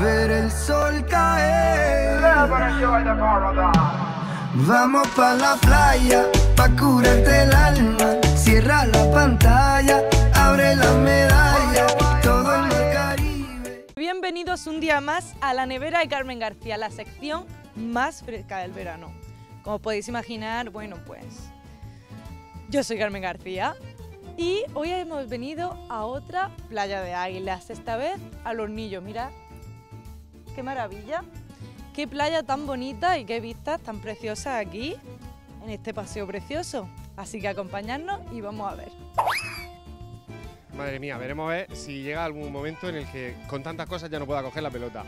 ver el sol caer. Vamos pa la playa, pa curarte el alma. Cierra la pantalla, abre la medalla, todo el Caribe. Bienvenidos un día más a la nevera de Carmen García, la sección más fresca del verano. Como podéis imaginar, bueno, pues yo soy Carmen García y hoy hemos venido a otra playa de águilas, esta vez al Hornillo. Mira, qué maravilla, qué playa tan bonita y qué vistas tan preciosas aquí en este paseo precioso. Así que acompañadnos y vamos a ver. Madre mía, veremos a ver si llega algún momento en el que con tantas cosas ya no pueda coger la pelota.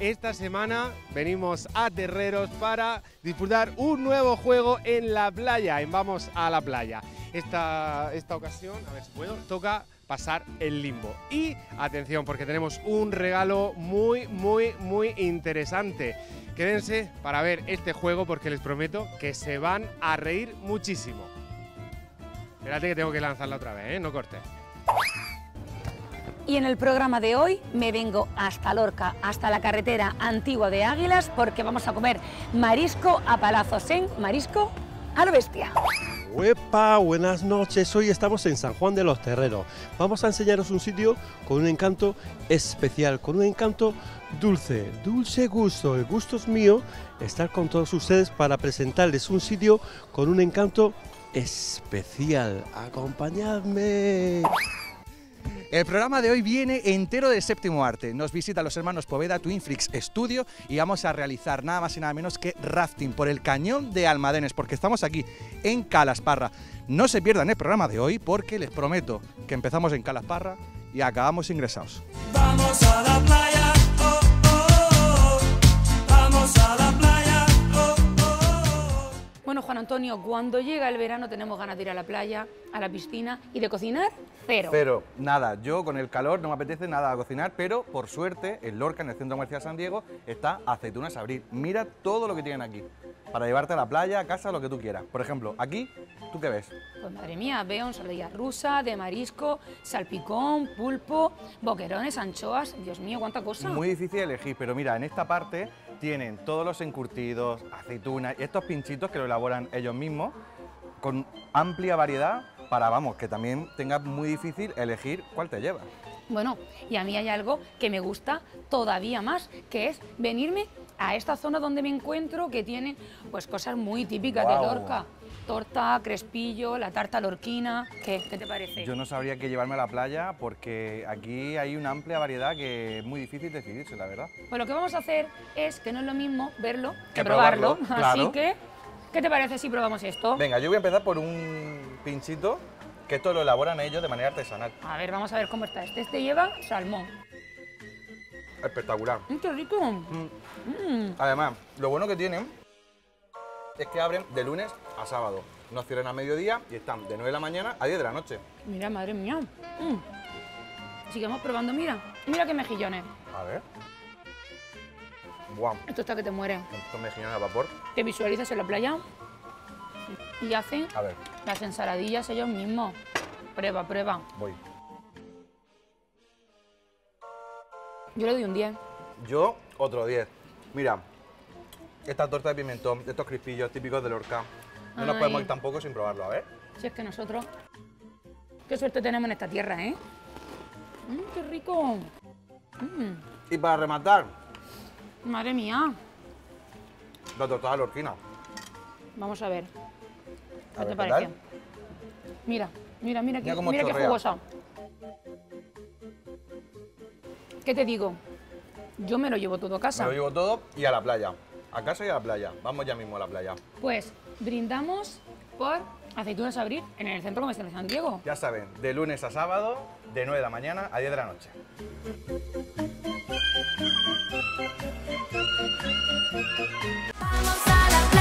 Esta semana venimos a Terreros para disfrutar un nuevo juego en la playa, en Vamos a la Playa. Esta, esta ocasión, a ver si puedo, toca pasar el limbo. Y atención, porque tenemos un regalo muy, muy, muy interesante. Quédense para ver este juego porque les prometo que se van a reír muchísimo. Espérate que tengo que lanzarla otra vez, ¿eh? No cortes. Y en el programa de hoy me vengo hasta Lorca, hasta la carretera antigua de Águilas, porque vamos a comer marisco a palazos en marisco a bestia. ¡Uepa! Buenas noches. Hoy estamos en San Juan de los Terreros. Vamos a enseñaros un sitio con un encanto especial, con un encanto dulce, dulce gusto. El gusto es mío estar con todos ustedes para presentarles un sitio con un encanto especial. Acompañadme. El programa de hoy viene entero de séptimo arte. Nos visita los hermanos Poveda Twinflix Studio y vamos a realizar nada más y nada menos que rafting por el cañón de Almadenes, porque estamos aquí en Calasparra. No se pierdan el programa de hoy porque les prometo que empezamos en Calasparra y acabamos ingresados. Vamos a la playa, oh, oh, oh. Vamos a. Bueno, Juan Antonio, cuando llega el verano tenemos ganas de ir a la playa, a la piscina y de cocinar, cero. Pero nada, yo con el calor no me apetece nada cocinar, pero por suerte en Lorca, en el Centro Comercial San Diego, está Aceitunas Abril. Mira todo lo que tienen aquí para llevarte a la playa, a casa, lo que tú quieras. Por ejemplo, aquí, ¿tú qué ves? Pues madre mía, veo ensalada rusa, de marisco, salpicón, pulpo, boquerones, anchoas. Dios mío, cuánta cosa. Muy difícil elegir, pero mira, en esta parte tienen todos los encurtidos, aceitunas y estos pinchitos que lo elaboran ellos mismos con amplia variedad para, vamos, que también tengas muy difícil elegir cuál te llevas. Bueno, y a mí hay algo que me gusta todavía más, que es venirme a esta zona donde me encuentro que tiene pues cosas muy típicas de. Lorca. Torta, crespillo, la tarta lorquina. ¿Qué, qué te parece? Yo no sabría qué llevarme a la playa porque aquí hay una amplia variedad que es muy difícil decidirse, la verdad. Pues lo que vamos a hacer es que no es lo mismo verlo que, Que probarlo. probarlo, Así que, ¿qué te parece si probamos esto? Venga, yo voy a empezar por un pinchito que esto lo elaboran ellos de manera artesanal. A ver, vamos a ver cómo está. Este, este lleva salmón. Espectacular. Mm, ¡Qué rico! Mm. Además, lo bueno que tienen es que abren de lunes a sábado. No cierran a mediodía y están de 9 de la mañana a 10 de la noche. Mira, madre mía. Mm. Sigamos probando, mira. Mira qué mejillones. A ver. Guau, Esto está que te muere. estos mejillones a vapor. Te visualizas en la playa y hacen A ver, las ensaladillas ellos mismos. Prueba, prueba. voy. Yo le doy un 10. Yo, otro 10. Mira, esta torta de pimentón, estos crispillos típicos de Lorca. No nos podemos ir tampoco sin probarlo, a ver. Si es que nosotros... Qué suerte tenemos en esta tierra, ¿eh? Mm, ¡Qué rico! Mm, Y para rematar, madre mía. la tortada lorquina. Vamos a ver. ¿Qué ver, te ¿qué parece? Mira, mira, mira, Mira qué, mira qué jugosa. ¿Qué te digo? Yo me lo llevo todo a Me casa. lo llevo todo y a la playa. A casa y a la playa. Vamos ya mismo a la playa. Pues brindamos por aceitunas abril en el Centro Comercial de San Diego. Ya saben, de lunes a sábado, de 9 de la mañana a 10 de la noche. Vamos a la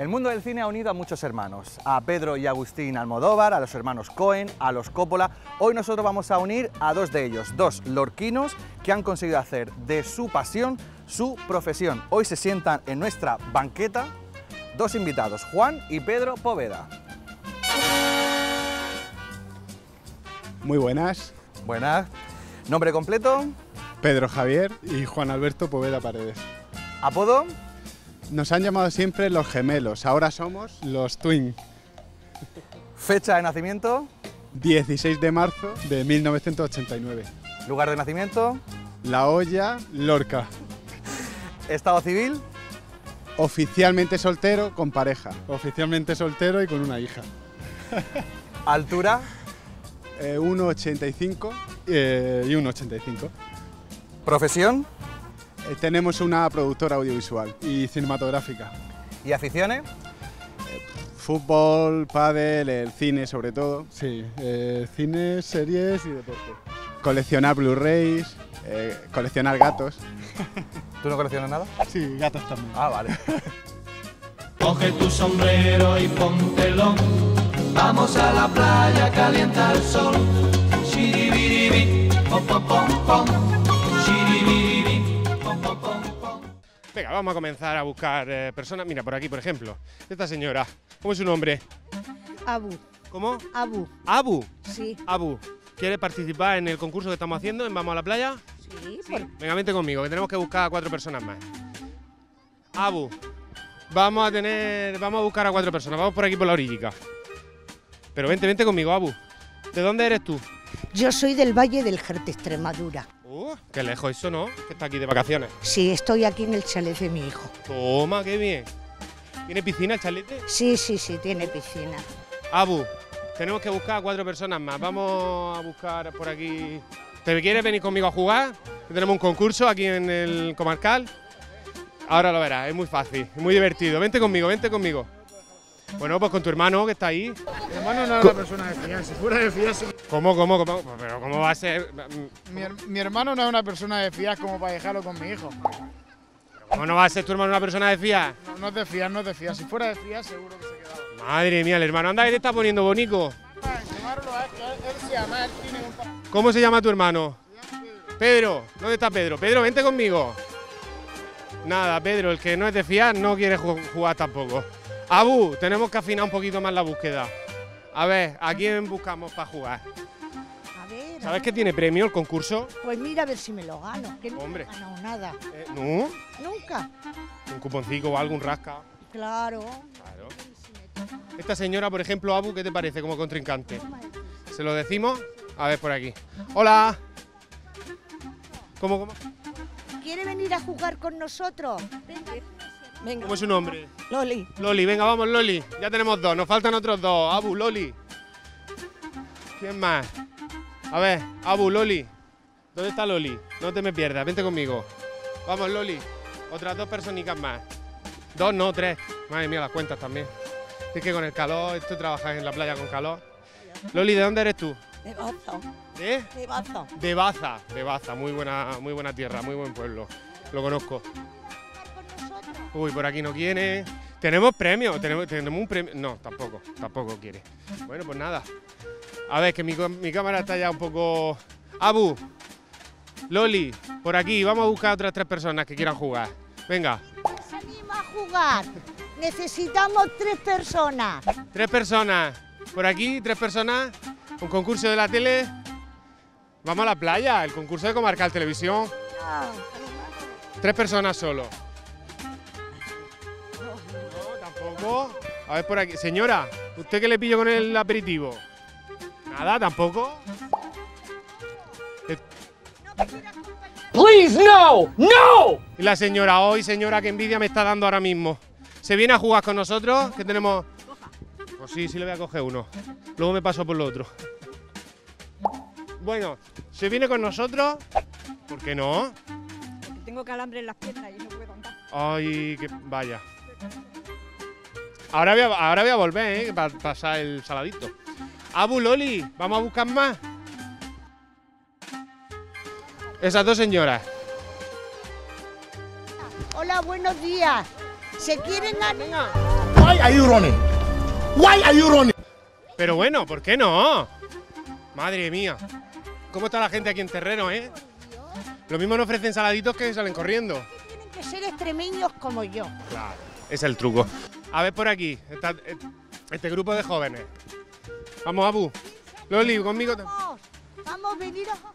El mundo del cine ha unido a muchos hermanos, a Pedro y Agustín Almodóvar, a los hermanos Cohen, a los Coppola. Hoy nosotros vamos a unir a dos de ellos, dos lorquinos que han conseguido hacer de su pasión su profesión. Hoy se sientan en nuestra banqueta dos invitados, Juan y Pedro Poveda. Muy buenas, Buenas. Nombre completo, Pedro Javier y Juan Alberto Poveda Paredes. apodo, Nos han llamado siempre los gemelos, ahora somos los Twin. fecha de nacimiento, 16 de marzo de 1989. lugar de nacimiento, La Olla, Lorca. estado civil, Oficialmente soltero con pareja. Oficialmente soltero y con una hija. altura, Eh, 1,85 eh, y 1,85. profesión Eh, tenemos una productora audiovisual y cinematográfica. y aficiones. Fútbol, pádel, el cine sobre todo. Sí, eh, cine, series y deporte. Coleccionar Blu-rays, eh, coleccionar gatos. ¿Tú no coleccionas nada? Sí, gatos también. Ah, vale. Coge tu sombrero y póntelo. Vamos a la playa, calienta el sol. Shiribiribi, pom pom pom pom. Venga, vamos a comenzar a buscar eh, personas. Mira, por aquí, por ejemplo, esta señora. ¿Cómo es su nombre? Abu, ¿Cómo? Abu, Abu. sí, Abu, ¿quieres participar en el concurso que estamos haciendo en Vamos a la Playa? sí, por- Venga, vente conmigo, que tenemos que buscar a cuatro personas más. Abu, vamos a tener. Vamos a buscar a cuatro personas. Vamos por aquí por la orillica. Pero vente, vente conmigo, Abu. ¿De dónde eres tú? Yo soy del Valle del Jerte, Extremadura. Uh, qué lejos eso, ¿no? Que está aquí de vacaciones. Sí, estoy aquí en el chalet de mi hijo. Toma, qué bien. ¿Tiene piscina el chalete? Sí, sí, sí, tiene piscina. Abu, tenemos que buscar a cuatro personas más. Vamos a buscar por aquí. ¿Te quieres venir conmigo a jugar? Tenemos un concurso aquí en el comarcal. Ahora lo verás, es muy fácil, es muy divertido. Vente conmigo, vente conmigo. Bueno, pues con tu hermano que está ahí. Mi hermano no es una persona de fiar. Si fuera de fiar, sí- ¿Cómo, cómo, cómo? Pero ¿cómo va a ser? mi, her- mi hermano no es una persona de fiar como para dejarlo con mi hijo. ¿Cómo no va a ser tu hermano una persona de fiar? No, no es de fiar, no es de fiar. Si fuera de fiar, seguro que se quedaba. Madre mía, el hermano anda que te está poniendo bonito. Ay, mi hermano lo es que él, él se llama, él tiene un pa- ¿Cómo se llama tu hermano? Pedro, ¿dónde está Pedro? Pedro, vente conmigo. Nada, Pedro, el que no es de fiar no quiere ju- jugar tampoco. Abu, tenemos que afinar un poquito más la búsqueda. A ver, ¿a quién buscamos para jugar? A ver, ¿Sabes que tiene premio el concurso? pues mira a ver si me lo gano, que no Hombre. he ganado nada. Eh, ¿No? Nunca. ¿Un cuponcito o algo, un rasca? Claro. Claro. Esta señora, por ejemplo, Abu, ¿qué te parece como contrincante? ¿Se lo decimos? A ver, por aquí. Hola. ¿Cómo, cómo? ¿Quiere venir a jugar con nosotros? Venga. ¿Cómo es su nombre? Loli. Loli, venga, vamos, Loli. Ya tenemos dos, nos faltan otros dos. Abu, Loli. ¿Quién más? A ver, Abu, Loli. ¿Dónde está Loli? No te me pierdas, vente conmigo. Vamos, Loli. Otras dos personicas más. Dos, no, tres. Madre mía, las cuentas también. Es que con el calor, tú trabajas en la playa con calor. Loli, ¿de dónde eres tú? De bazo, ¿De? de bazo. De Baza. De Baza, muy buena, muy buena tierra, muy buen pueblo. Lo conozco. Uy, por aquí no quiere. Tenemos premio, tenemos, tenemos un premio. No, tampoco, tampoco quiere. Bueno, pues nada. A ver, que mi, cámara está ya un poco. Abu, Loli, por aquí, vamos a buscar otras tres personas que quieran jugar. Venga, Se anima a jugar. Necesitamos tres personas. tres personas. Por aquí, tres personas. Un concurso de la tele. Vamos a la playa, el concurso de Comarcal Televisión. Tres personas solo. Tampoco. A ver por aquí. Señora, ¿usted qué le pillo con el aperitivo? Nada, tampoco. Eh, Please, no! ¡No! Y la señora, hoy señora, qué envidia me está dando ahora mismo. ¿Se viene a jugar con nosotros? Que tenemos. Pues sí, sí le voy a coger uno. Luego me paso por lo otro. Bueno, ¿se viene con nosotros? ¿Por qué no? Tengo calambre en las piernas y no puedo andar. Ay, que vaya. Ahora voy a, ahora voy a volver, ¿eh? Para pasar el saladito. Abu Loli, vamos a buscar más. Esas dos señoras. Hola, buenos días. ¿Se quieren animar? Why are you running? Why are you running? Pero bueno, ¿por qué no? Madre mía. ¿Cómo está la gente aquí en Terreno, eh? Lo mismo no ofrecen saladitos que salen corriendo. Tienen que ser extremeños como yo. Claro. Es el truco. A ver por aquí, esta- este grupo de jóvenes. Vamos, Abu. Loli, conmigo. Vamos.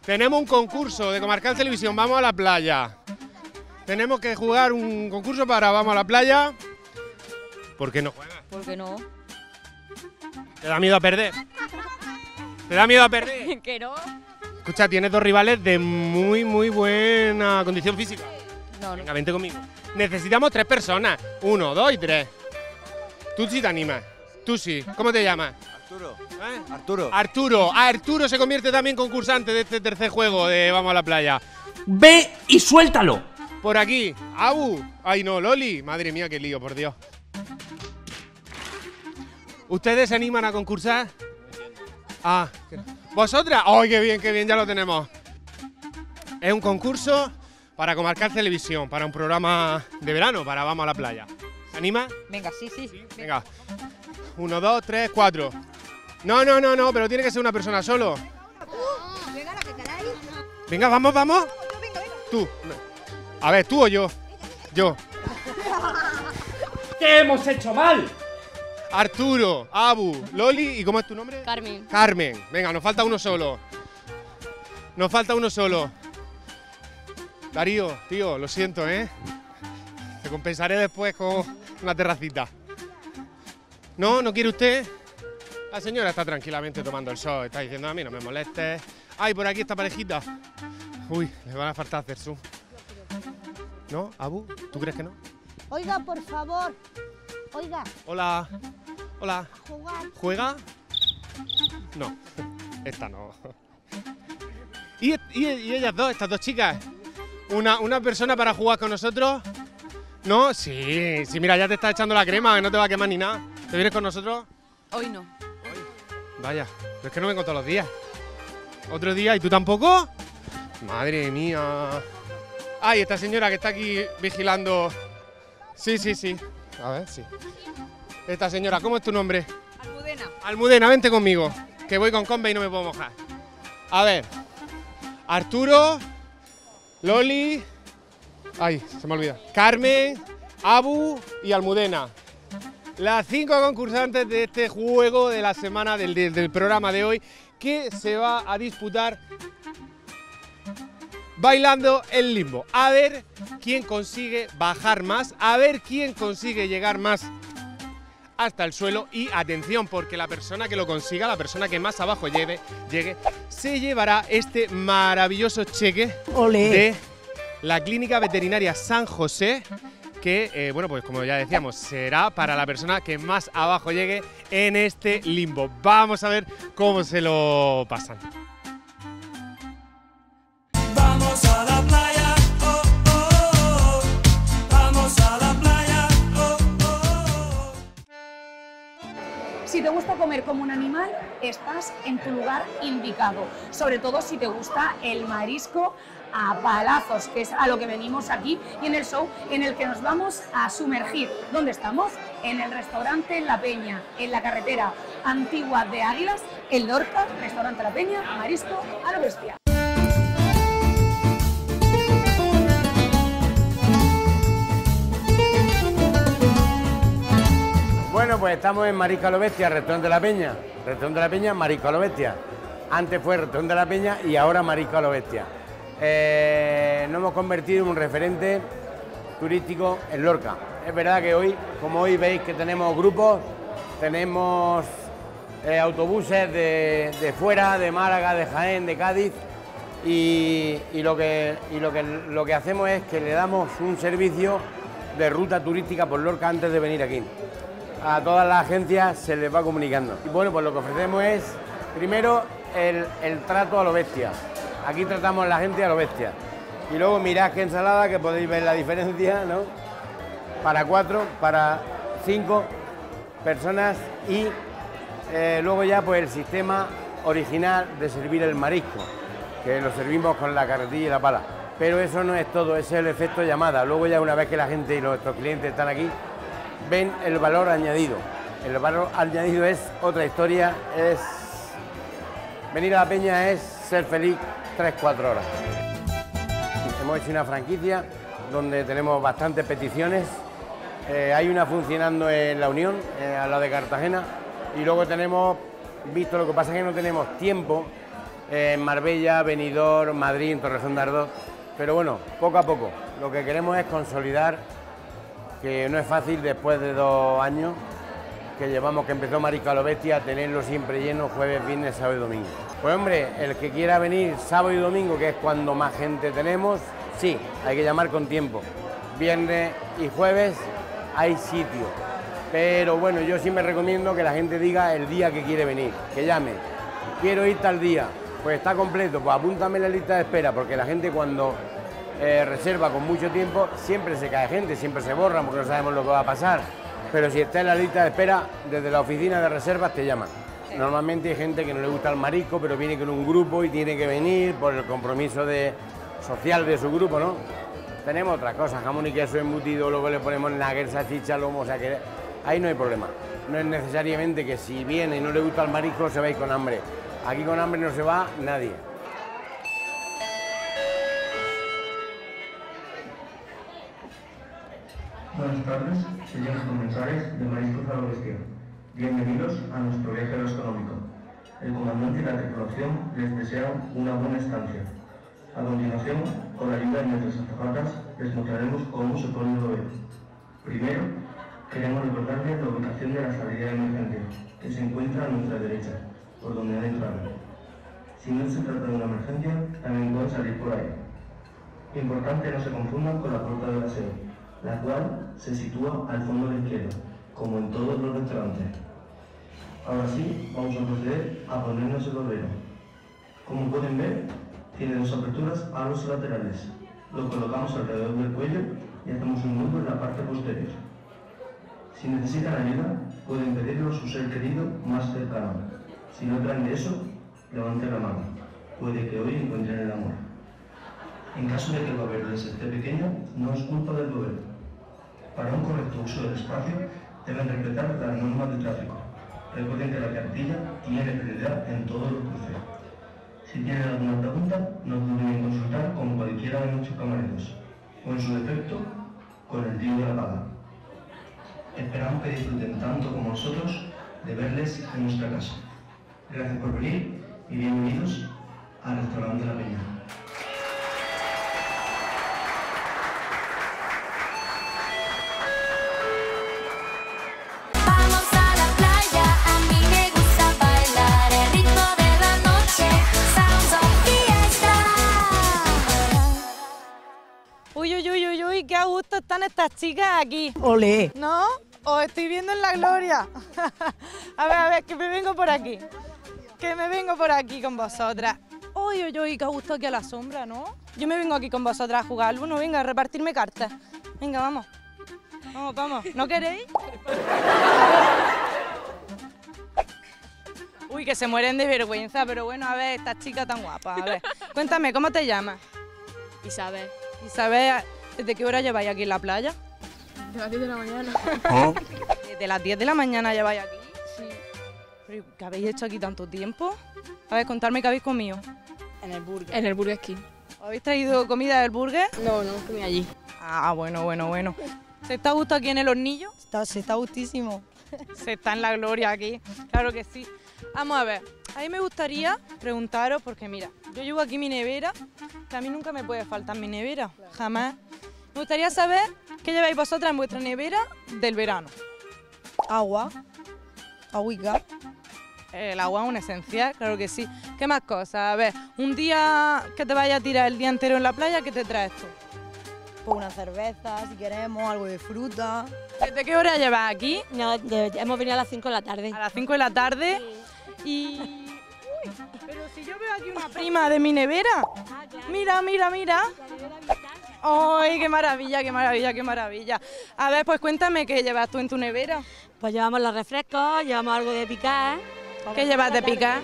Tenemos un concurso de Comarcal Televisión, vamos a la playa. Tenemos que jugar un concurso para vamos a la playa. ¿Por qué no juegas? ¿Por qué no? ¿Te da miedo a perder? ¿Te da miedo a perder? que no. Escucha, tienes dos rivales de muy, muy buena condición física. No, no. Venga, vente conmigo. Necesitamos tres personas. Uno, dos y tres. Tú sí te animas. Tú sí. ¿Cómo te llamas? Arturo. ¿Eh? Arturo. Arturo. Arturo se convierte también concursante de este tercer juego de Vamos a la playa. Ve y suéltalo. Por aquí, Abu. Ay, no, Loli. Madre mía, qué lío, por Dios. ¿Ustedes se animan a concursar? Ah, ¿qué- ¿vosotras? ¡Ay, qué bien, qué bien! Ya lo tenemos. Es un concurso para Comarcal Televisión, para un programa de verano, para Vamos a la playa. ¿Se anima? Venga, sí, sí. Venga. Uno, dos, tres, cuatro. No, no, no, no, pero tiene que ser una persona solo. Venga, vamos, vamos. Tú. A ver, tú o yo. Yo. ¿Qué hemos hecho mal? Arturo, Abu, Loli, ¿y cómo es tu nombre? Carmen. Carmen. Venga, nos falta uno solo. Nos falta uno solo. Darío, tío, lo siento, ¿eh? Te compensaré después con una terracita. ¿No? ¿No quiere usted? La señora está tranquilamente tomando el sol, está diciendo a mí no me molestes. Ay, por aquí esta parejita. Uy, le van a faltar hacer zoom. ¿No, Abu? ¿Tú crees que no? Oiga, por favor. Oiga, Hola. Hola. jugar. ¿Juega? No, esta no. ¿Y, y- y ellas dos, estas dos chicas? ¿Una, ¿Una persona para jugar con nosotros? ¿No? Sí, sí, mira, ya te está echando la crema, que no te va a quemar ni nada. ¿Te vienes con nosotros? Hoy no. Vaya, pero es que no vengo todos los días. ¿Otro día y tú tampoco? Madre mía. Ay, esta señora que está aquí vigilando. Sí, sí, sí. A ver, sí. Esta señora, ¿cómo es tu nombre? Almudena. Almudena, vente conmigo, que voy con combe y no me puedo mojar. A ver, Arturo, Loli, ay, se me olvida, Carmen, Abu y Almudena. Las cinco concursantes de este juego de la semana del, del- del programa de hoy que se va a disputar bailando el limbo. A ver quién consigue bajar más, a ver quién consigue llegar más hasta el suelo y atención porque la persona que lo consiga, la persona que más abajo lleve, llegue, se llevará este maravilloso cheque Olé. de la Clínica Veterinaria San José que, eh, bueno, pues como ya decíamos, será para la persona que más abajo llegue en este limbo. Vamos a ver cómo se lo pasan. Vamos a la playa, oh, oh, oh. Vamos a la playa, Si te gusta comer como un animal, estás en tu lugar indicado. Sobre todo si te gusta el marisco a palazos, que es a lo que venimos aquí y en el show en el que nos vamos a sumergir. ¿Dónde estamos? En el restaurante La Peña, en la carretera antigua de Águilas, el Lorca, restaurante La Peña, marisco a lo bestia. Bueno, pues estamos en Marisco a lo Bestia, Restaurante la Peña. Restaurante de la Peña, Marisco a Bestia. Antes fue Restaurante de la Peña y ahora Marisco a lo Bestia. Eh, nos hemos convertido en un referente turístico en Lorca. Es verdad que hoy, como hoy veis que tenemos grupos, tenemos eh, autobuses de, fuera, de Málaga, de Jaén, de Cádiz, y, y lo, que, y lo, que, lo que hacemos es que le damos un servicio de ruta turística por Lorca antes de venir aquí. A todas las agencias se les va comunicando. Y bueno, pues lo que ofrecemos es, primero, el, el trato a lo bestia. Aquí tratamos a la gente a lo bestia. Y luego mirad qué ensalada, que podéis ver la diferencia, ¿no? Para cuatro, para cinco personas y eh, luego ya pues el sistema original de servir el marisco, que lo servimos con la carretilla y la pala. Pero eso no es todo, ese es el efecto llamada. Luego ya una vez que la gente y nuestros clientes están aquí, ven el valor añadido. El valor añadido es otra historia, es venir a la peña es ser feliz 3-4 horas. Hemos hecho una franquicia donde tenemos bastantes peticiones Eh, hay una funcionando en La Unión, eh, al lado de Cartagena, y luego tenemos, visto lo que pasa es que no tenemos tiempo, eh, en Marbella, Benidorm, Madrid, en Torrejón de Ardoz, pero bueno, poco a poco. Lo que queremos es consolidar, que no es fácil después de dos años que llevamos, que empezó Marica lo Bestia, a tenerlo siempre lleno jueves, viernes, sábado y domingo. Pues hombre, el que quiera venir sábado y domingo, que es cuando más gente tenemos, sí, hay que llamar con tiempo. Viernes y jueves hay sitio. Pero bueno, yo siempre recomiendo que la gente diga el día que quiere venir, que llame. Quiero ir tal día, pues está completo, pues apúntame la lista de espera, porque la gente cuando eh, reserva con mucho tiempo, siempre se cae gente, siempre se borra porque no sabemos lo que va a pasar. Pero si está en la lista de espera, desde la oficina de reservas te llaman. Normalmente hay gente que no le gusta el marisco, pero viene con un grupo y tiene que venir por el compromiso de, social de su grupo, ¿no? Tenemos otras cosas, jamón y queso embutido, luego le ponemos nugget, salchicha, lomo, o sea que ahí no hay problema. No es necesariamente que si viene y no le gusta el marisco se vaya con hambre. Aquí con hambre no se va nadie. Buenas tardes, señores comensales de Mariscos a la Bestia. Bienvenidos a nuestro viaje gastronómico. El comandante y la tripulación les desean una buena estancia. A continuación, con la ayuda de nuestras azafatas, les mostraremos cómo se pone el. Primero, queremos recordarles la ubicación de la salida de emergencia, que se encuentra a nuestra derecha, por donde han entrado. Si no se trata de una emergencia, también pueden salir por ahí. Importante no se confundan con la puerta del aseo, la cual se sitúa al fondo de la izquierda, como en todos los restaurantes. Ahora sí, vamos a proceder a ponernos el barbero. Como pueden ver, tiene dos aperturas a los laterales. Lo colocamos alrededor del cuello y hacemos un nudo en la parte posterior. Si necesitan ayuda, pueden pedirlo a su ser querido más cercano. Si no traen de eso, levanten la mano. Puede que hoy encuentren el amor. En caso de que el babero les esté pequeño, no es culpa del babero. Para un correcto uso del espacio, deben respetar las normas de tráfico. Recuerden que la cartilla tiene prioridad en todos los cruces. Si tienen alguna pregunta, no duden en consultar con cualquiera de nuestros camareros, o en su defecto, con el tío de la paga. Esperamos que disfruten tanto como nosotros de verles en nuestra casa. Gracias por venir y bienvenidos al restaurante La Peña. Qué a gusto están estas chicas aquí. Olé. ¿No? Os estoy viendo en la gloria. a ver, a ver, que me vengo por aquí. Que me vengo por aquí con vosotras. Uy, uy, uy, qué gusto aquí a la sombra, ¿no? Yo me vengo aquí con vosotras a jugar. Bueno, venga, a repartirme cartas. Venga, vamos. Vamos, vamos. ¿No queréis? Uy, que se mueren de vergüenza, pero bueno, a ver, esta chica tan guapa. A ver, cuéntame, ¿cómo te llamas? Isabel. Isabel, ¿desde qué hora lleváis aquí en la playa? De las 10 de la mañana. Desde las 10 de la mañana lleváis aquí. Sí. ¿Pero qué habéis hecho aquí tanto tiempo? A ver, contarme qué habéis comido. En el burger. En el Burger King. ¿Habéis traído comida del burger? No, no, comí allí. Ah, bueno, bueno, bueno. ¿Se está gusto aquí en el hornillo? Está, se está gustísimo. Se está en la gloria aquí, claro que sí. Vamos a ver, a mí me gustaría preguntaros, porque mira, yo llevo aquí mi nevera, que a mí nunca me puede faltar mi nevera, jamás. Me gustaría saber qué lleváis vosotras en vuestra nevera del verano. Agua. Agüica. El agua es un esencial, claro que sí. ¿Qué más cosas? A ver, un día que te vayas a tirar el día entero en la playa, ¿qué te traes tú? Pues una cerveza, si queremos, algo de fruta. ¿Desde qué hora llevas aquí? No, de- hemos venido a las 5 de la tarde. A las 5 de la tarde. Y. Uy, pero si yo veo aquí una prima de mi nevera. Mira, mira, mira. ¡Ay, qué maravilla, qué maravilla, qué maravilla! A ver, pues cuéntame qué llevas tú en tu nevera. Pues llevamos los refrescos, llevamos algo de picar. ¿Qué llevas de picar?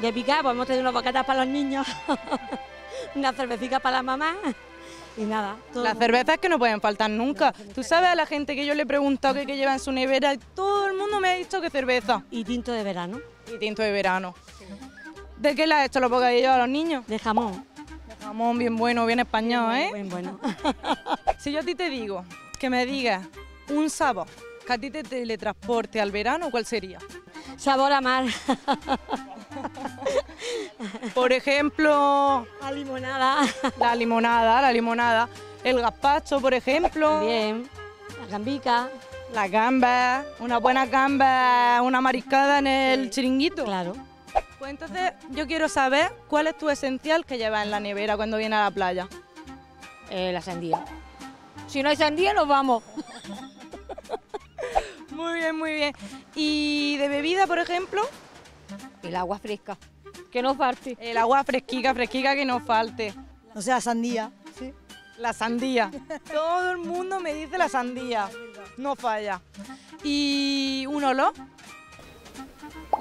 De picar, pues hemos traído unos bocatas para los niños, una cervecita para la mamá y nada. Las cervezas que no pueden faltar nunca. Tú sabes a la gente que yo le he preguntado qué, qué lleva en su nevera y todo el mundo me ha dicho que cerveza. Y tinto de verano. Y tinto de verano. ¿De qué le has hecho los bocadillos a los niños? De jamón. Jamón bien bueno, bien español, ¿eh? Bien bueno. Si yo a ti te digo que me digas un sabor que a ti te teletransporte al verano, ¿cuál sería? Sabor a mar. Por ejemplo... La limonada. La limonada, la limonada. El gazpacho, por ejemplo. Bien. La gambica. La gamba, una buena gamba, una mariscada en el chiringuito. Claro. Pues entonces yo quiero saber cuál es tu esencial que llevas en la nevera cuando vienes a la playa. Eh, la sandía. Si no hay sandía, nos vamos. Muy bien, muy bien. ¿Y de bebida, por ejemplo? El agua fresca. Que no falte. El agua fresquica, fresquica que no falte. O sea, sandía. Sí. La sandía. Todo el mundo me dice la sandía. No falla. ¿Y un olor?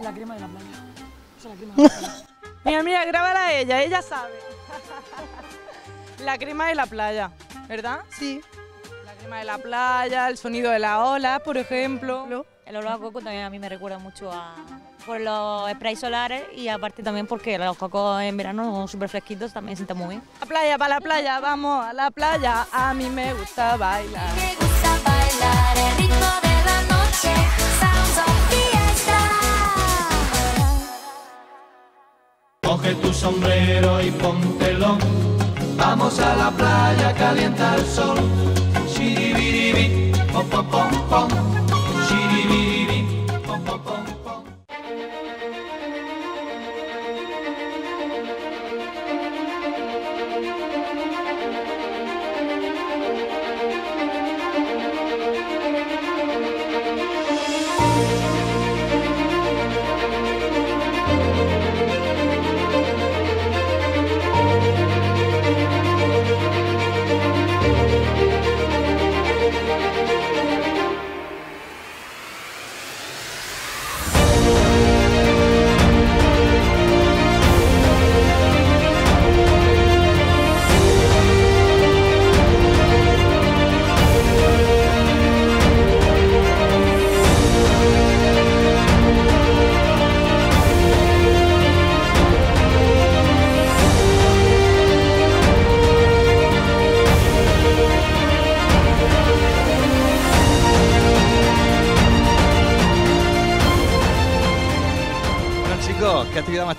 La crema de la playa. Mira, mira, grábala a ella, ella sabe. La crema de la playa, ¿verdad? Sí. La crema de la playa, el sonido de la ola, por ejemplo. El olor a coco también a mí me recuerda mucho a por los sprays solares y aparte también porque los cocos en verano son súper fresquitos, también sienten muy bien. La playa, para la playa, vamos a la playa. A mí me gusta bailar. Me gusta bailar el ritmo de Tu sombrero y póntelo. Vamos a la playa, calienta el sol. Shiribiribi, pom pom pom pom.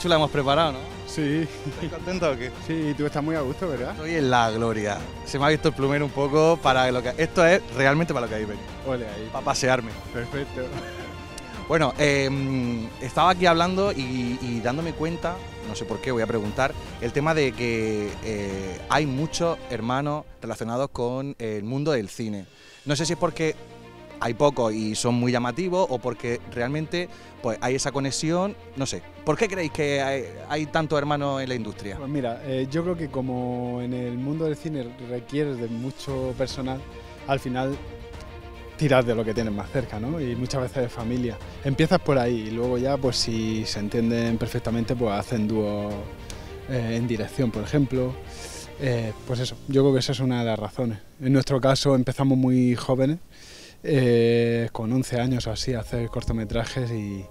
Chula hemos preparado, ¿no? Sí. ¿Estás contento o qué? Sí, tú estás muy a gusto, ¿verdad? Estoy en la gloria. Se me ha visto el plumero un poco para lo que... Esto es realmente para lo que hay venido. Ole ahí. Para pasearme. Perfecto. Bueno, eh, estaba aquí hablando y, y dándome cuenta, no sé por qué, voy a preguntar, el tema de que eh, hay muchos hermanos relacionados con el mundo del cine. No sé si es porque hay pocos y son muy llamativos o porque realmente pues, hay esa conexión, no sé. ¿Por qué creéis que hay, hay tantos hermanos en la industria? Pues mira, eh, yo creo que como en el mundo del cine requieres de mucho personal, al final tiras de lo que tienes más cerca, ¿no? Y muchas veces de familia. Empiezas por ahí y luego ya, pues si se entienden perfectamente, pues hacen dúos eh, en dirección, por ejemplo. Eh, pues eso, yo creo que esa es una de las razones. En nuestro caso empezamos muy jóvenes, eh, con 11 años o así, a hacer cortometrajes y,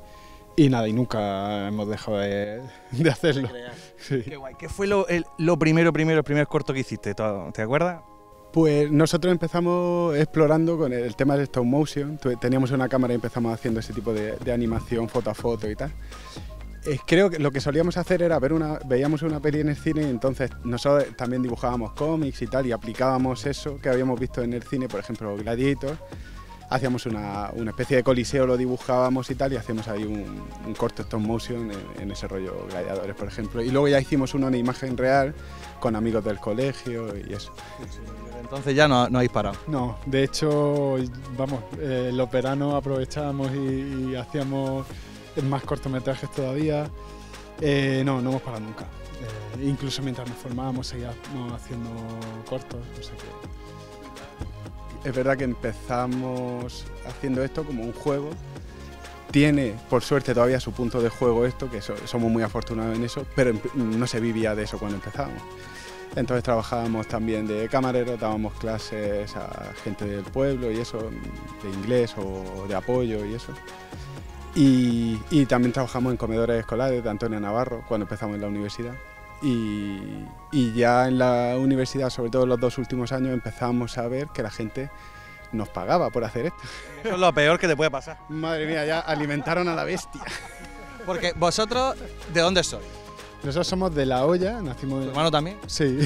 y nada, y nunca hemos dejado de, de hacerlo. Sí. Qué guay. ¿Qué fue lo, el- lo primero, primero, el primer corto que hiciste? ¿Te te acuerdas? Pues nosotros empezamos explorando con el tema del stop motion. Teníamos una cámara y empezamos haciendo ese tipo de, de animación, foto a foto y tal. Eh, creo que lo que solíamos hacer era ver una, veíamos una peli en el cine y entonces nosotros también dibujábamos cómics y tal y aplicábamos eso que habíamos visto en el cine, por ejemplo Gladiator. Hacíamos una, una especie de coliseo, lo dibujábamos y tal y hacíamos ahí un, un corto stop motion en, en ese rollo gladiadores, por ejemplo. Y luego ya hicimos una, una imagen real con amigos del colegio y eso. Entonces ya no, no habéis parado. No, de hecho, vamos, eh, los veranos aprovechábamos y, y hacíamos más cortometrajes todavía. Eh, no, no hemos parado nunca. Eh, incluso mientras nos formábamos seguíamos haciendo cortos. o sea que- Es verdad que empezamos haciendo esto como un juego. Tiene, por suerte, todavía su punto de juego esto, que so- somos muy afortunados en eso, pero no se vivía de eso cuando empezábamos. Entonces trabajábamos también de camareros, dábamos clases a gente del pueblo y eso, de inglés o de apoyo y eso. Y, y también trabajamos en comedores escolares de Antonio Navarro cuando empezamos en la universidad. Y, y ya en la universidad, sobre todo en los dos últimos años, empezamos a ver que la gente nos pagaba por hacer esto. Eso es lo peor que te puede pasar. Madre mía, ya alimentaron a la bestia. Porque vosotros, ¿de dónde sois? Nosotros somos de La Hoya, nacimos... ¿Tu hermano también? Sí.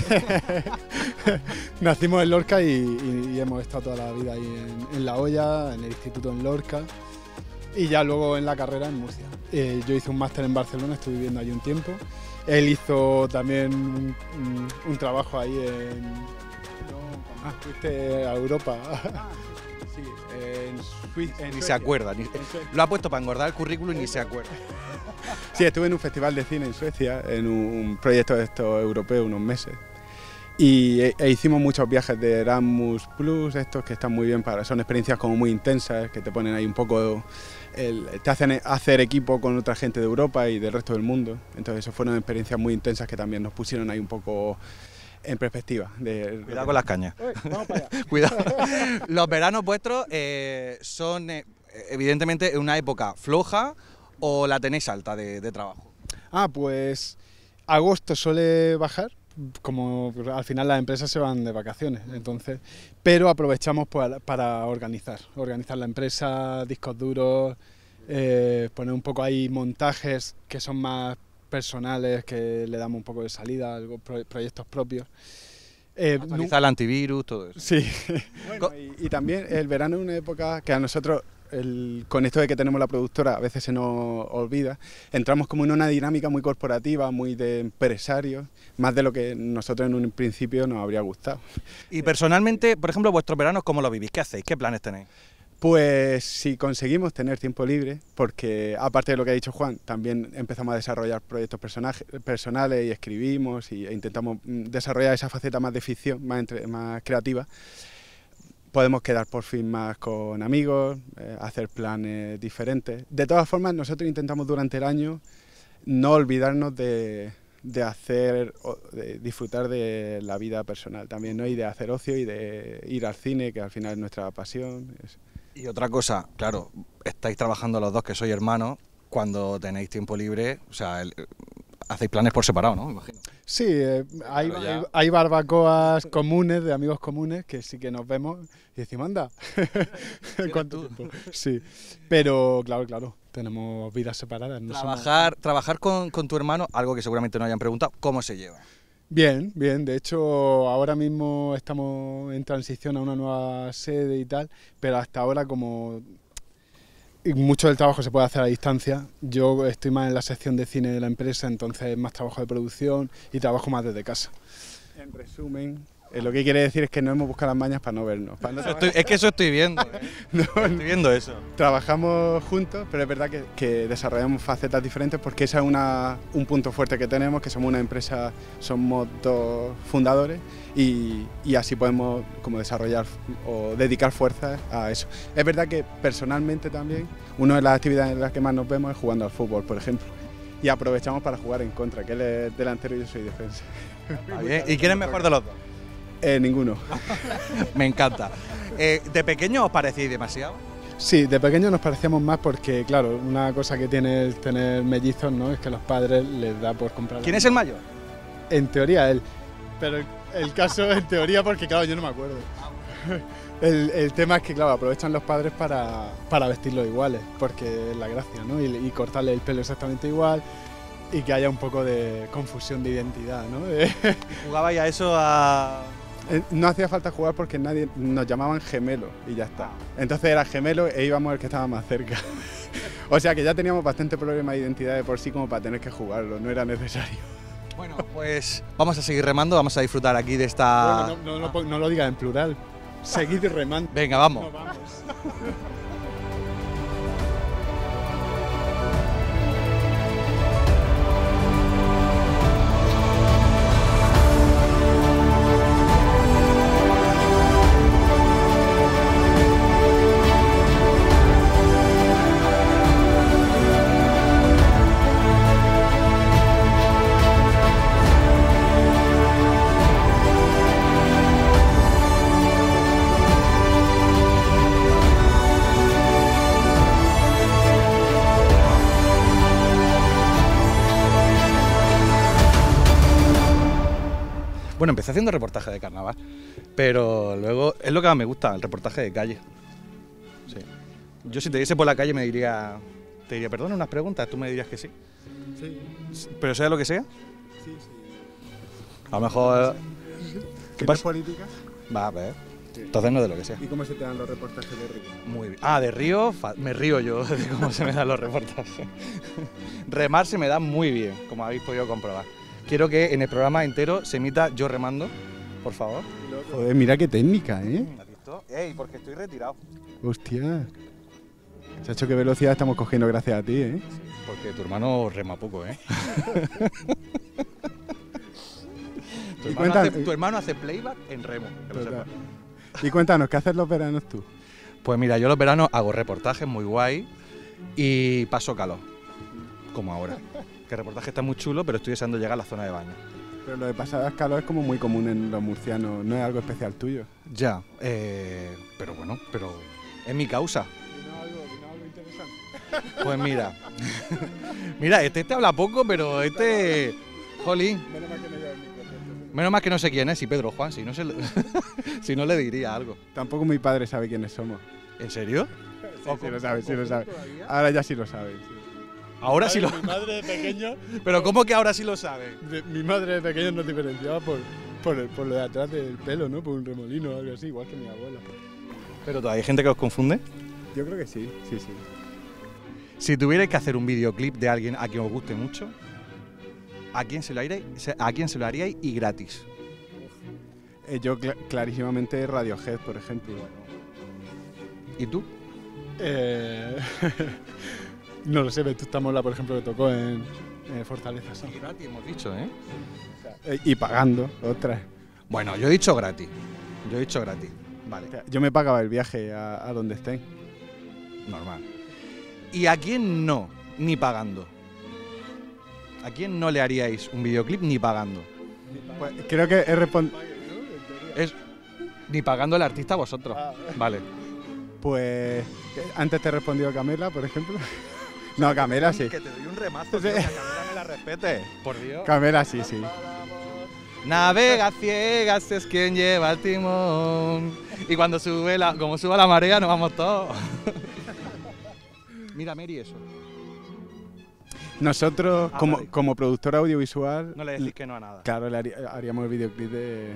Nacimos en Lorca y, y- y hemos estado toda la vida ahí en, en La Hoya, en el instituto en Lorca y ya luego en la carrera en Murcia. Eh, yo hice un máster en Barcelona, estuve viviendo allí un tiempo. Él hizo también un, un- trabajo ahí en... No, ah, fuiste a Europa. sí, en Suiza. Ni se acuerda. ni- lo ha puesto para engordar el currículum y ni se acuerda. Sí, estuve en un festival de cine en Suecia, en un proyecto de estos europeos, unos meses. Y e, e hicimos muchos viajes de Erasmus Plus, estos que están muy bien para. Son experiencias como muy intensas, que te ponen ahí un poco. El- te hacen hacer equipo con otra gente de Europa y del resto del mundo. Entonces, eso fueron experiencias muy intensas que también nos pusieron ahí un poco en perspectiva. De, Cuidado con las cañas. Uy, vamos para allá. Cuidado. Los veranos vuestros eh, son, eh, evidentemente, una época floja o la tenéis alta de, de trabajo. Ah, pues agosto suele bajar, como al final las empresas se van de vacaciones, entonces, pero aprovechamos para, para organizar, organizar la empresa, discos duros, eh, poner un poco ahí montajes que son más personales, que le damos un poco de salida, algo, pro- proyectos propios. Eh, el antivirus, todo eso. Sí. Bueno, y, y también el verano es una época que a nosotros, el- con esto de que tenemos la productora, a veces se nos olvida, entramos como en una dinámica muy corporativa, muy de empresarios, más de lo que nosotros en un principio nos habría gustado. Y personalmente, por ejemplo, vuestros veranos, ¿cómo lo vivís? ¿Qué hacéis? ¿Qué planes tenéis? Pues si conseguimos tener tiempo libre, porque aparte de lo que ha dicho Juan, también empezamos a desarrollar proyectos personales y escribimos y, e intentamos mm, desarrollar esa faceta más de ficción, más, entre- más creativa, podemos quedar por fin más con amigos, eh, hacer planes diferentes. De todas formas, nosotros intentamos durante el año no olvidarnos de, de hacer, de disfrutar de la vida personal también, ¿no? Y de hacer ocio y de ir al cine, que al final es nuestra pasión. Y otra cosa, claro, estáis trabajando los dos que sois hermanos, cuando tenéis tiempo libre, o sea, el- hacéis planes por separado, ¿no? Me imagino. Sí, eh, hay, Claro, ya. hay- hay barbacoas comunes, de amigos comunes, que sí que nos vemos y decimos, anda, ¿cuánto tiempo? Sí, pero claro, claro, tenemos vidas separadas. no somos- Trabajar, trabajar con, con tu hermano, algo que seguramente no hayan preguntado, ¿cómo se lleva? Bien, bien, de hecho ahora mismo estamos en transición a una nueva sede y tal, pero hasta ahora como y mucho del trabajo se puede hacer a distancia, yo estoy más en la sección de cine de la empresa, entonces más trabajo de producción y trabajo más desde casa. En resumen, eh, lo que quiere decir es que no hemos buscado las mañas para no vernos. para no Eso estoy- es que eso estoy viendo. ¿eh? Estoy viendo eso. Trabajamos juntos, pero es verdad que, que desarrollamos facetas diferentes porque ese es una- un punto fuerte que tenemos, que somos una empresa, somos dos fundadores y, y así podemos como desarrollar o dedicar fuerzas a eso. Es verdad que personalmente también una de las actividades en las que más nos vemos es jugando al fútbol, por ejemplo. Y aprovechamos para jugar en contra, que él es delantero y yo soy defensa. Bien. ¿Y quién es mejor de los dos? Eh, ninguno. Me encanta. Eh, ¿De pequeño os parecéis demasiado? Sí, de pequeño nos parecíamos más porque, claro, una cosa que tiene el tener mellizos, ¿no? Es que a los padres les da por comprar. ¿Quién es el mayor? En teoría él. Pero el, el caso en teoría porque, claro, yo no me acuerdo. El, el tema es que, claro, aprovechan los padres para, para vestirlos iguales, porque es la gracia, ¿no? Y, y cortarle el pelo exactamente igual y que haya un poco de confusión de identidad, ¿no? ¿Jugabais a eso a...? Eh, No hacía falta jugar porque nadie nos llamaban gemelo y ya está. Entonces era gemelo e íbamos el que estaba más cerca. o sea que ya teníamos bastante problema de identidad de por sí como para tener que jugarlo, no era necesario. Bueno, pues vamos a seguir remando, vamos a disfrutar aquí de esta... Bueno, no, no lo pon- no lo digas en plural. Seguid remando. Venga, vamos. No, vamos. Bueno, empecé haciendo reportaje de carnaval, pero luego es lo que más me gusta, el reportaje de calle. Sí. Yo si te diese por la calle me diría, te diría, perdona, unas preguntas, tú me dirías que sí. Sí. Pero sea lo que sea, Sí, sí. a lo mejor... ¿Qué pasa? política? Va a ver. Entonces no de lo que sea. ¿Y cómo se te dan los reportajes de Río? Muy bien. Ah, de río, me río yo de cómo se me dan los reportajes. Remar se me da muy bien, como habéis podido comprobar. Quiero que en el programa entero se emita yo remando, por favor. Joder, mira qué técnica, ¿eh? ¿Has visto? Ey, porque estoy retirado. Hostia. Chacho, qué velocidad estamos cogiendo gracias a ti, ¿eh? Porque tu hermano rema poco, ¿eh? tu, hermano hace, tu hermano hace playback en remo, que lo. Y cuéntanos, ¿qué haces los veranos tú? Pues mira, yo los veranos hago reportajes muy guay y paso calor, como ahora. Que el reportaje está muy chulo, pero estoy deseando llegar a la zona de baño. Pero lo de pasar calor es como muy común en los murcianos, no es algo especial tuyo. Ya, eh, pero bueno, pero es mi causa. Pues mira, mira, este te habla poco, pero este, jolín, menos mal que no sé quién es, y Pedro Juan, si no, se si no le diría algo. Tampoco mi padre sabe quiénes somos. ¿En serio? Sí, sí lo sabe, sí lo sabe. Ahora ya sí lo sabe. sí. Ahora sí lo... Mi madre de pequeño. Pero ¿cómo que ahora sí lo sabe? de- mi madre de pequeño nos diferenciaba por, por, el- por lo de atrás del pelo, ¿no? Por un remolino o algo así, igual que mi abuela. Pero todavía hay gente que os confunde. Yo creo que sí, sí, sí. Si tuvierais que hacer un videoclip de alguien a quien os guste mucho, ¿a quién se lo haríais, a quién se lo haríais y gratis? Eh, yo cla- clarísimamente Radiohead, por ejemplo. ¿Y tú? Eh, no lo sé, Vetusta por ejemplo, que tocó en Fortaleza. Y gratis hemos dicho, ¿eh? Eh, y pagando, otras. Bueno, yo he dicho gratis. Yo he dicho gratis. Vale, Yo me pagaba el viaje a, a donde estén. normal. ¿Y a quién no? Ni pagando. ¿A quién no le haríais un videoclip ni pagando? Pues, creo que he respondido. Es ni pagando el artista a vosotros. Vale. Pues antes te he respondido Camela, por ejemplo. No, Camela sí. Que te doy un remazo, Sí. tío, que a Camila me la respete. Por Dios. Camela sí, sí. Navega ciegas es quien lleva el timón. Y cuando sube la, como suba la marea, nos vamos todos. Mira, Mary, eso. Nosotros, Ah, como, vale. como productor audiovisual, No le decís que no a nada. claro, le haría- haríamos el videoclip de,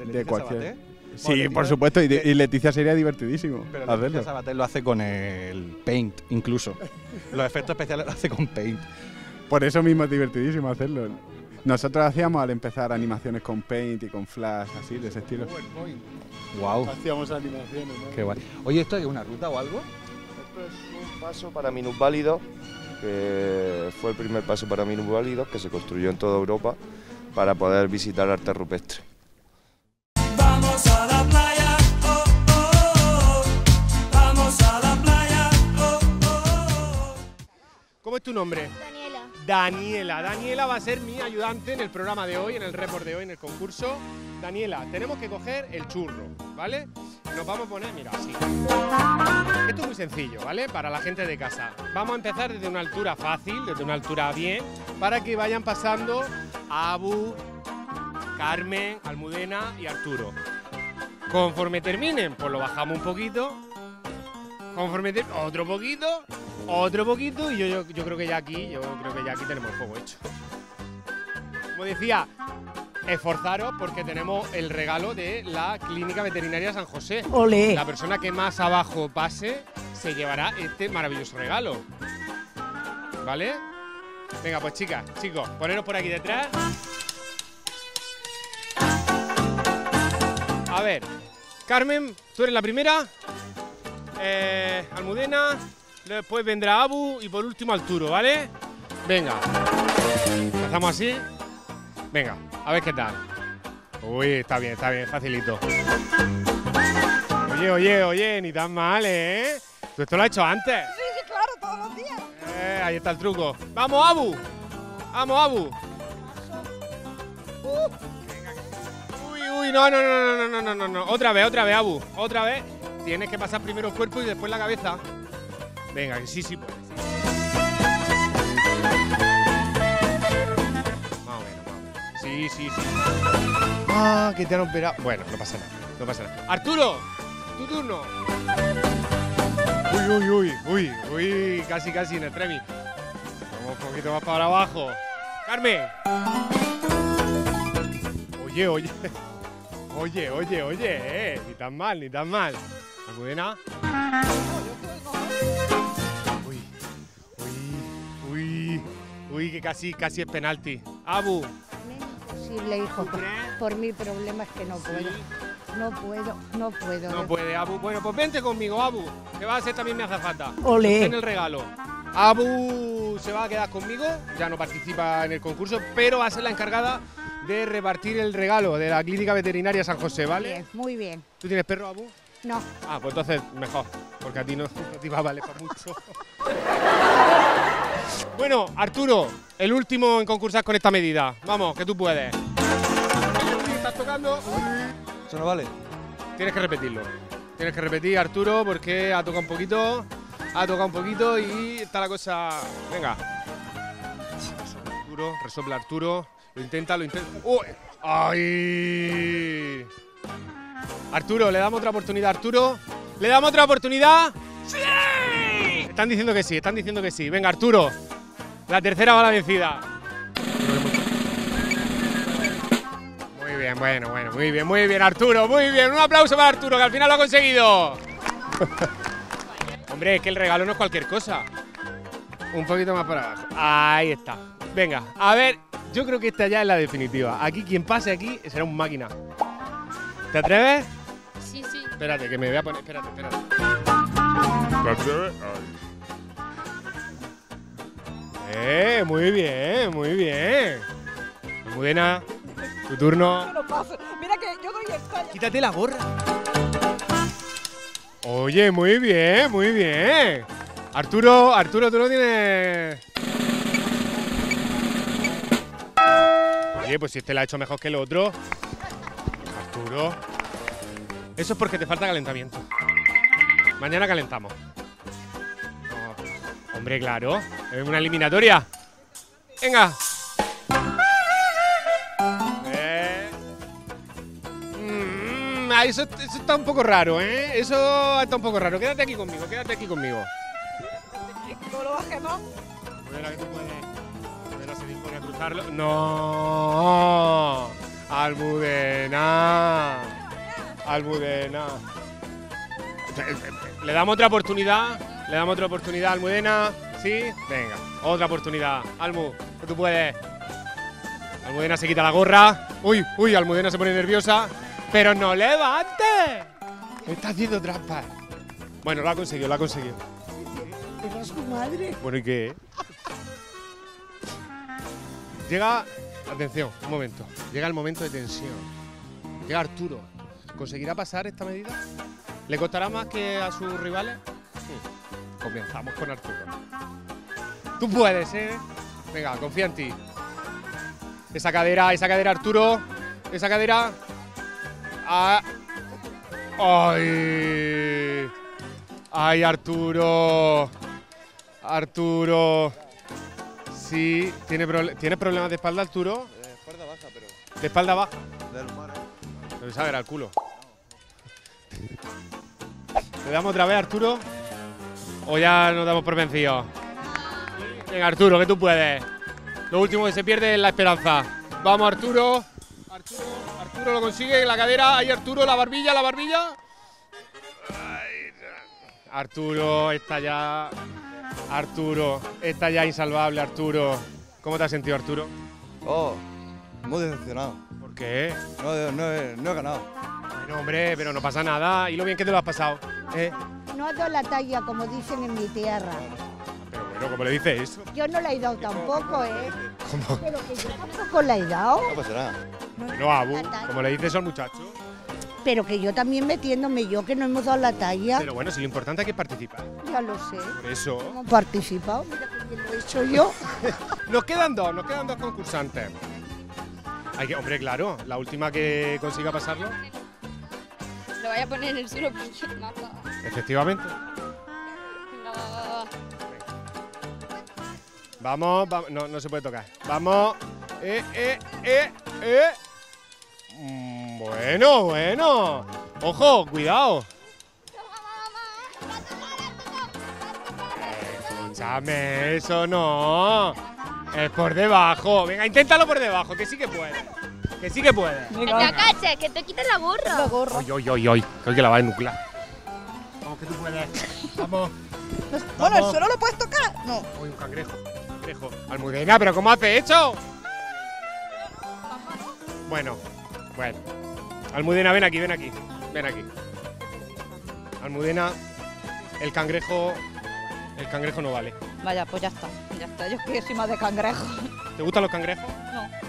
¿De de cualquier. Sabaté? Sí, por supuesto, y, y Leticia sería divertidísimo Pero hacerlo. Leticia Sabater lo hace con el Paint, incluso. Los efectos especiales lo hace con Paint. Por eso mismo es divertidísimo hacerlo. Nosotros hacíamos al empezar animaciones con Paint y con Flash, así, de ese estilo. Wow, Hacíamos animaciones, ¿no? qué guay. Oye, ¿esto es una ruta o algo? Esto es un paso para minusválidos, que fue el primer paso para minusválidos que se construyó en toda Europa para poder visitar arte rupestre. ¿Cómo es tu nombre? Daniela. Daniela. Daniela va a ser mi ayudante en el programa de hoy, en el report de hoy, en el concurso. Daniela, tenemos que coger el churro, ¿vale? Nos vamos a poner, mira, así. Esto es muy sencillo, ¿vale? Para la gente de casa. Vamos a empezar desde una altura fácil, desde una altura bien, para que vayan pasando Abu, Carmen, Almudena y Arturo. Conforme terminen, pues lo bajamos un poquito. Conforme ter- otro poquito, otro poquito y yo, yo, yo creo que ya aquí, yo creo que ya aquí tenemos el juego hecho. Como decía, esforzaros porque tenemos el regalo de la Clínica Veterinaria San José. Olé. La persona que más abajo pase se llevará este maravilloso regalo. ¿Vale? Venga, pues chicas, chicos, poneros por aquí detrás. A ver, Carmen, tú eres la primera. Eh, Almudena, después vendrá Abu y por último Arturo, ¿vale? Venga. Empezamos así. Venga, a ver qué tal. Uy, está bien, está bien, facilito. Oye, oye, oye, ni tan mal, ¿eh? ¿Tú esto lo has hecho antes? Sí, sí, claro, todos los días. Eh, ahí está el truco. ¡Vamos, Abu! ¡Vamos, Abu! Uy, uy, no, no, no, no, no, no, no, no. Otra vez, otra vez, Abu. Otra vez. Tienes que pasar primero el cuerpo y después la cabeza. Venga, que sí, sí puedes. Más o menos, más o menos. Sí, Sí, sí. Ah, que te han operado. Bueno, no pasa nada, no pasa nada. Arturo, tu turno. Uy, uy, uy, uy, uy, casi, casi en el tremi. Vamos un poquito más para abajo. Carmen. Oye, oye. Oye, oye, oye, eh. Ni tan mal, ni tan mal. Almudena. Uy, uy, uy, uy, que casi, casi es penalti. Abu. Imposible, hijo. Por, por mi problema es que no puedo. No puedo, no puedo. No puede, Abu. Bueno, pues vente conmigo, Abu. Que va a ser también mi azafata. Olé. En el regalo. Abu se va a quedar conmigo, ya no participa en el concurso, pero va a ser la encargada de repartir el regalo de la Clínica Veterinaria San José, ¿vale? Bien, muy bien. ¿Tú tienes perro, Abu? No. Ah, pues entonces mejor, porque a ti no, no te iba a valer para mucho. bueno, Arturo, el último en concursar con esta medida. Vamos, que tú puedes. ¿Estás tocando? Eso no vale. Tienes que repetirlo. Tienes que repetir, Arturo, porque ha tocado un poquito. Ha tocado un poquito y está la cosa. Venga. Resopla Arturo, resopla Arturo. Lo intenta, lo intenta. ¡Uy! ¡Ay! Arturo, le damos otra oportunidad, Arturo. ¿Le damos otra oportunidad? ¡Sí! Están diciendo que sí, están diciendo que sí. Venga, Arturo. La tercera va la vencida. Muy bien, bueno, bueno, muy bien, muy bien, Arturo, muy bien. Un aplauso para Arturo, que al final lo ha conseguido. Hombre, es que el regalo no es cualquier cosa. Un poquito más para abajo. Ahí está. Venga, a ver, yo creo que esta ya es la definitiva. Aquí, quien pase aquí será un máquina. ¿Te atreves? Sí, sí. Espérate, que me voy a poner. Espérate, espérate. ¿Te atreves? Eh, muy bien, muy bien. Muy buena. Tu turno. No pasa. Mira que yo doy esta. Quítate la gorra. Oye, muy bien, muy bien. Arturo, Arturo, tú no tienes. Oye, pues si este la ha hecho mejor que el otro. Arturo. Eso es porque te falta calentamiento. Mañana calentamos. No, Hombre, claro. Es una eliminatoria. Venga. Eh. Mm, ah, eso, eso está un poco raro, ¿eh? Eso está un poco raro. Quédate aquí conmigo, quédate aquí conmigo. No lo bajemos. Mira que tú puedes. Pero se dispone a cruzarlo. ¡No! Almudena. Almudena. Le damos otra oportunidad. Le damos otra oportunidad, Almudena. ¿Sí? Venga, otra oportunidad. Almu, que tú puedes. Almudena se quita la gorra. Uy, uy, Almudena se pone nerviosa. ¡Pero no levante! Está haciendo trampas. Bueno, lo ha conseguido, lo ha conseguido. Era su madre. Bueno, ¿y qué? Llega, atención, un momento. Llega el momento de tensión. Llega Arturo. ¿Conseguirá pasar esta medida? ¿Le costará más que a sus rivales? Hmm. Comenzamos con Arturo. Tú puedes, ¿eh? Venga, confía en ti. Esa cadera, esa cadera, Arturo. Esa cadera. Ah. ¡Ay! ¡Ay, Arturo! Arturo. Sí, ¿tiene, ¿tiene problemas de espalda, Arturo? espalda baja, pero. ¿De espalda baja? Del mar. Pero saber al culo. ¿Le damos otra vez, Arturo? ¿O ya nos damos por vencidos? Venga, Arturo, que tú puedes. Lo último que se pierde es la esperanza. Vamos, Arturo. Arturo, Arturo lo consigue. La cadera. Ahí, Arturo. La barbilla, la barbilla. Arturo, está ya. Arturo, está ya insalvable, Arturo. ¿Cómo te has sentido, Arturo? Oh, muy decepcionado. ¿Por qué? No, he- no, he, no he ganado. Bueno, hombre, pero no pasa nada. ¿Y lo bien que te lo has pasado? ¿Eh? No ha dado la talla, como dicen en mi tierra. Pero bueno, ¿cómo le dices eso? Yo no la he dado tampoco, ¿eh? ¿Cómo? Pero que yo tampoco la he dado. No pasa nada. No, Abu, como le dices al muchacho. Pero que yo también metiéndome yo, que no hemos dado la talla. Pero bueno, si lo importante es que participar. Ya lo sé. Por eso. Hemos participado, mira que lo he hecho yo. Nos quedan dos, nos quedan dos concursantes. Hay que, hombre, claro, la última que consiga pasarlo, Lo voy a poner en el suelo porque no puedo. efectivamente. Venga, va, va, va. Vamos, vamos, no, no se puede tocar. Vamos, eh, eh, eh. Eh. Mm, Bueno, bueno. Ojo, cuidado. Escúchame, eso no. Es por debajo. Venga, inténtalo por debajo, que sí que puede. Que sí que puede. Que te agaches, que te quites la gorra. La gorra. Oy, oy, oy, oy. Creo que la va a nuclear. Vamos, que tú puedes. Vamos. Bueno, ¿el Vamos. suelo lo puedes tocar? No. Uy, un cangrejo. Cangrejo. Almudena, ¿pero cómo hace eso? Bueno, bueno. Almudena, ven aquí, ven aquí. Ven aquí. Almudena, el cangrejo. El cangrejo no vale. Vaya, pues ya está. Ya está. Yo es que soy más de cangrejo. ¿Te gustan los cangrejos? No.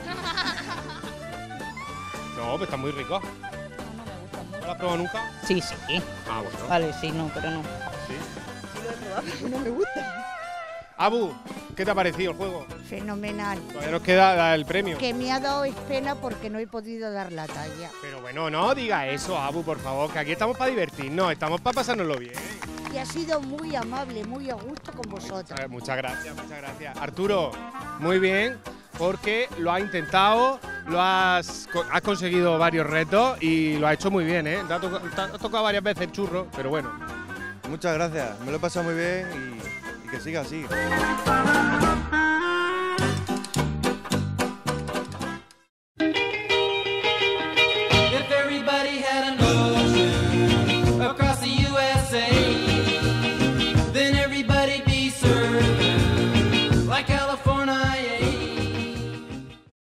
No, pues están muy ricos. ¿No lo has probado nunca? Sí, sí. Ah, bueno. Vale, sí, no, pero no. Sí. No me gusta. Abu, ¿qué te ha parecido el juego? Fenomenal. Todavía nos queda dar el premio. Que me ha dado pena porque no he podido dar la talla. Pero bueno, no diga eso, Abu, por favor, que aquí estamos para divertirnos, estamos para pasárnoslo bien. Y ha sido muy amable, muy a gusto con vosotros. Muchas gracias, muchas gracias. Arturo, muy bien, porque lo has intentado, lo has, co- has conseguido varios retos y lo has hecho muy bien, ¿eh? Te ha, toca- te ha tocado varias veces el churro, pero bueno. Muchas gracias, me lo he pasado muy bien y, y que siga así.